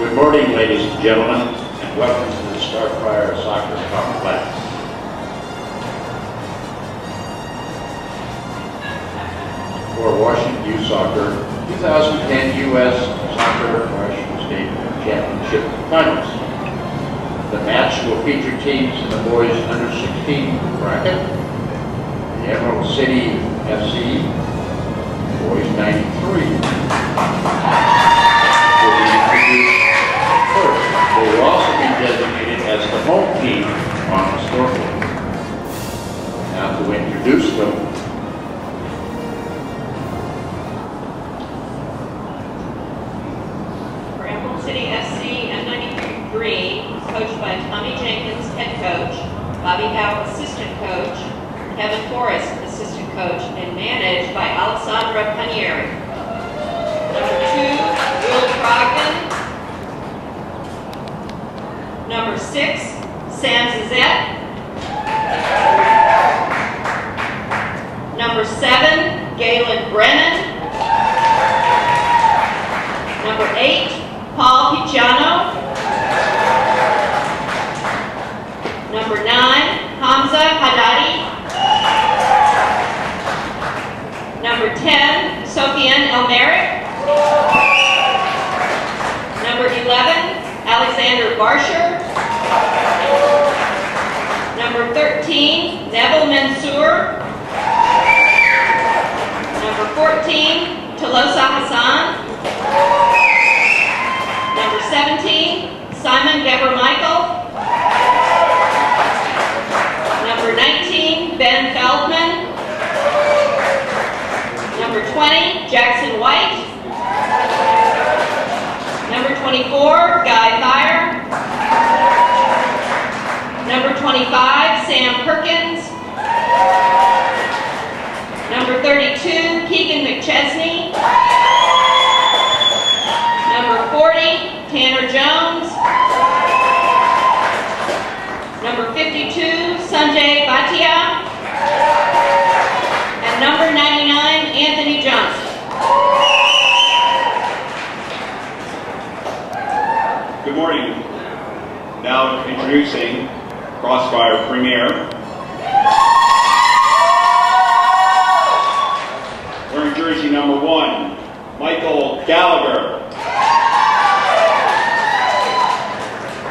Good morning, ladies and gentlemen, and welcome to the Starfire Soccer Complex. For Washington Youth Soccer 2010 U.S. Soccer Washington State Championship Finals. The match will feature teams in the boys under 16 bracket. The Emerald City FC, boys 93. Team on the scoreboard. Now to introduce them, For City M93 Green, coached by Tommy Jenkins, head coach, Bobby Howe, assistant coach, Kevin Forrest, assistant coach, and managed by Alessandra Panieri. Number two, Will Brogdon. Number six, Sam Zizette. Number seven, Galen Brennan. Number eight, Paul Picciano. Number nine, Hamza Haddadi. Number 10, Sofiane Elmeric. Mansour. Number 14, Tolosa Hassan. Number 17, Simon Geber Michael. Number 19, Ben Feldman. Number 20, Jackson White. Number 24, Guy Thayer. Number 25, Sam Perkins. Number 32, Keegan McChesney. Number 40, Tanner Jones. Number 52, Sanjay Bhatia. And number 99, Anthony Johnson. Good morning. Now introducing Crossfire Premier. Wearing jersey number one, Michael Gallagher.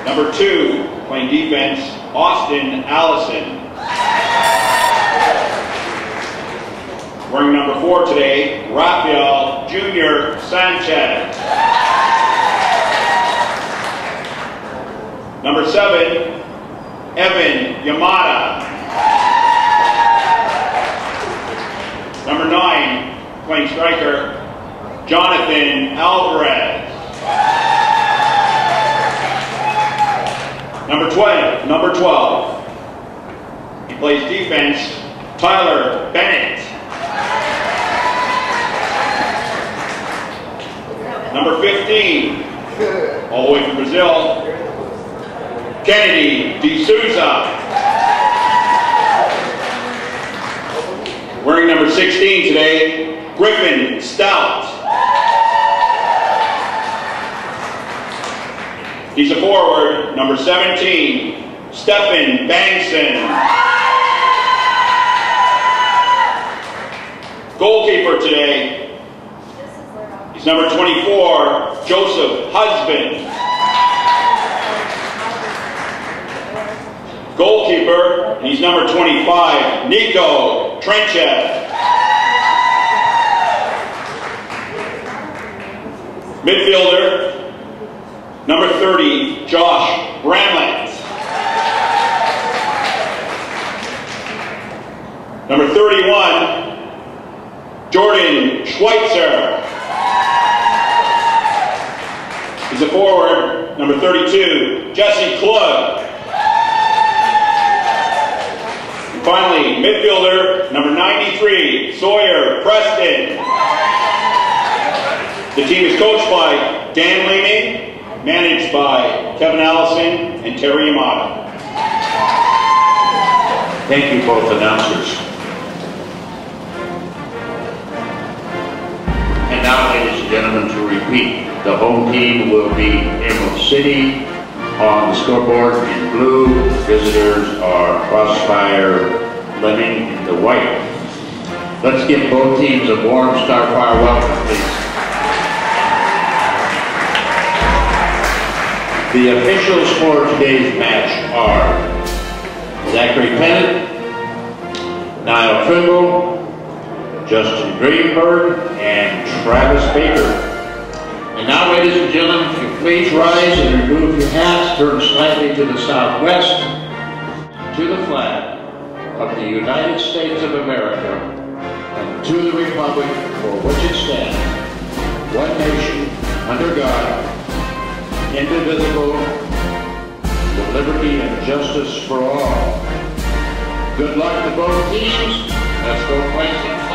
Number two, playing defense, Austin Allison. Wearing number four today, Rafael Junior Sanchez. Number seven, Evan Yamada. Number nine, playing striker, Jonathan Alvarez. Number 12, number 12, he plays defense, Tyler Bennett. Number 15, all the way from Brazil, Kennedy D'Souza. Wearing number 16 today, Griffin Stout. He's a forward, number 17, Stefan Bangson. Goalkeeper today, he's number 24, Joseph Husband. Goalkeeper, he's number 25, Nico Trenchev. Midfielder, number 30, Josh Bramlett. Number 31, Jordan Schweitzer. He's a forward, number 32, Jesse Klug. And finally, midfielder, number 93, Sawyer Preston. The team is coached by Dan Leaming, managed by Kevin Allison and Terry Yamada. thank you both announcers. And now, ladies and gentlemen, to repeat, the home team will be Emerald City on the scoreboard in blue. Visitors are Crossfire Lemming in the white. Let's give both teams a warm Starfire welcome, please. The officials for today's match are Zachary Pennant, Niall Trimble, Justin Greenberg, and Travis Baker. And now, ladies and gentlemen, if you please rise and remove your hats, turn slightly to the southwest, to the flag of the United States of America, and to the republic for which it stands, one nation, under God, indivisible, with liberty and justice for all. Good luck to both teams. Let's go Clemson.